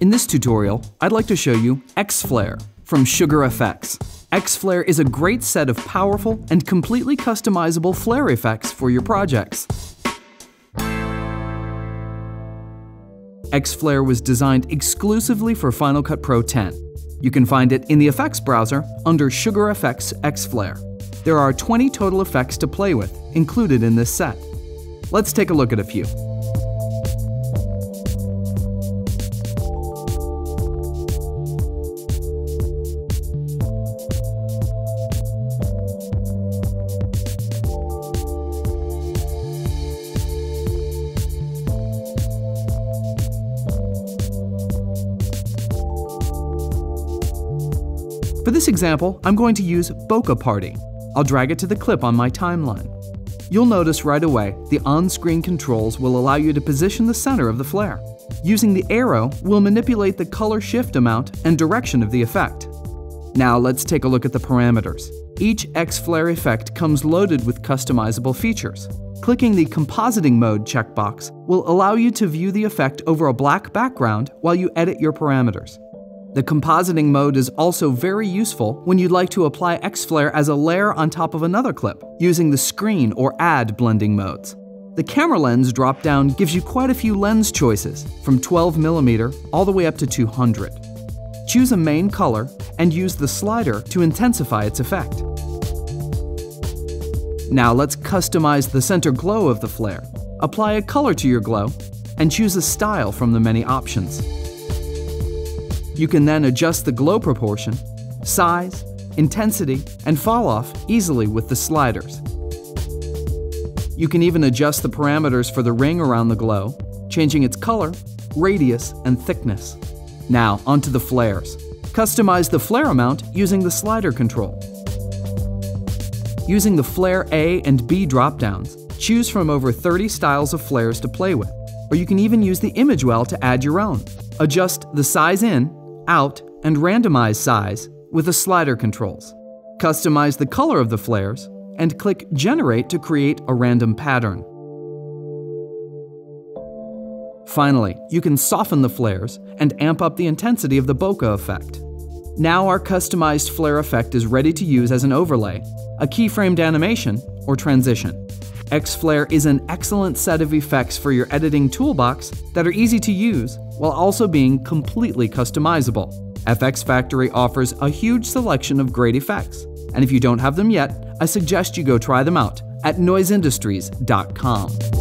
In this tutorial, I'd like to show you X-Flare from Sugar FX. X-Flare is a great set of powerful and completely customizable flare effects for your projects. X-Flare was designed exclusively for Final Cut Pro 10. You can find it in the effects browser under Sugar FX X-Flare. There are 20 total effects to play with included in this set. Let's take a look at a few. For this example, I'm going to use Bokeh Party. I'll drag it to the clip on my timeline. You'll notice right away the on-screen controls will allow you to position the center of the flare. Using the arrow, we'll manipulate the color shift amount and direction of the effect. Now let's take a look at the parameters. Each X-Flare effect comes loaded with customizable features. Clicking the Compositing Mode checkbox will allow you to view the effect over a black background while you edit your parameters. The compositing mode is also very useful when you'd like to apply X-Flare as a layer on top of another clip, using the screen or add blending modes. The camera lens drop-down gives you quite a few lens choices, from 12mm all the way up to 200. Choose a main color and use the slider to intensify its effect. Now let's customize the center glow of the flare. Apply a color to your glow and choose a style from the many options. You can then adjust the glow proportion, size, intensity, and fall off easily with the sliders. You can even adjust the parameters for the ring around the glow, changing its color, radius, and thickness. Now, onto the flares. Customize the flare amount using the slider control. Using the Flare A and B dropdowns, choose from over 30 styles of flares to play with, or you can even use the image well to add your own. Adjust the size in out, and randomize size with the slider controls. Customize the color of the flares, and click Generate to create a random pattern. Finally, you can soften the flares and amp up the intensity of the bokeh effect. Now our customized flare effect is ready to use as an overlay, a keyframed animation, or transition. X-Flare is an excellent set of effects for your editing toolbox that are easy to use while also being completely customizable. FxFactory offers a huge selection of great effects, and if you don't have them yet, I suggest you go try them out at noiseindustries.com.